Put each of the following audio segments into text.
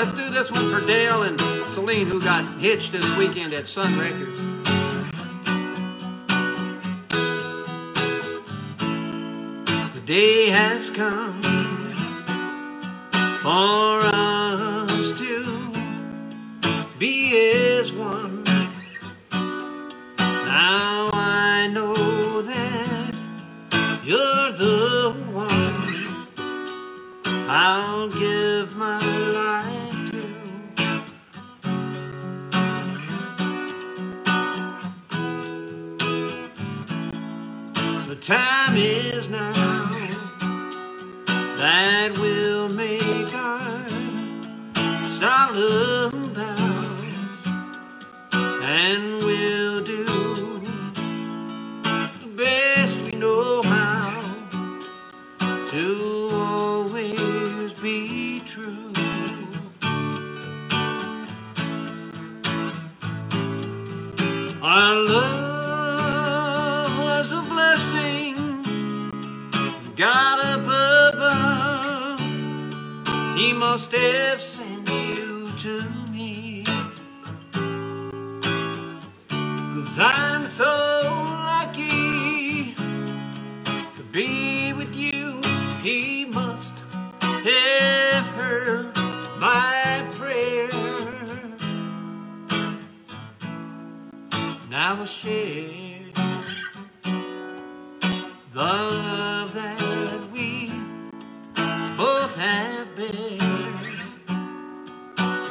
Let's do this one for Dale and Celine, who got hitched this weekend at Sun Records. The day has come for us to be as one. Now I know that you're the one I'll give time is now that will make our solemn vows, and we'll do the best we know how to always be true. Our love was a blessing, God above. He must have sent you to me. Cause I'm so lucky to be with you. He must have heard my prayer. Now we'll share the love that we both have been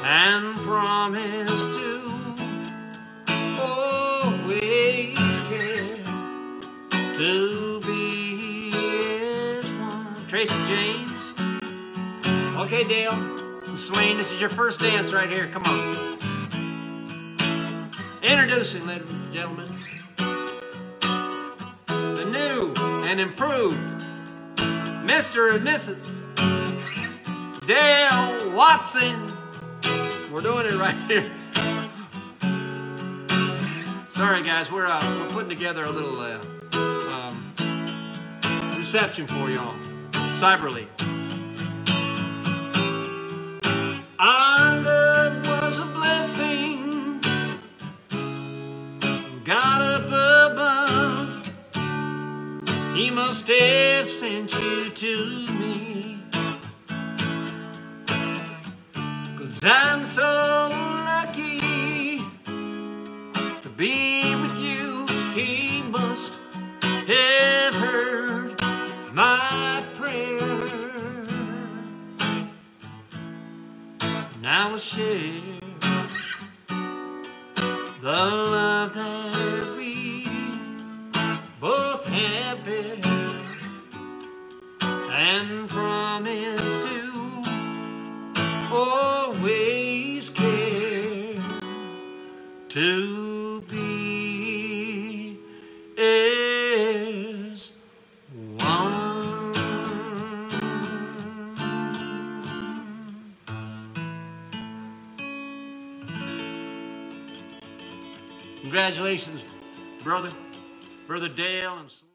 and promise to always care to be as one. Tracy James. Okay, Dale. Swain, this is your first dance right here. Come on. Introducing, ladies and gentlemen, and improved Mr. and Mrs. Dale Watson. We're doing it right here. Sorry, guys, we're uh, we're putting together a little uh, um, reception for y'all. Cyberly. He must have sent you to me. Cause I'm so lucky to be with you. He must have heard my prayer. Now we'll share the love that promise to always care to be as one. Congratulations, brother, brother Dale, and.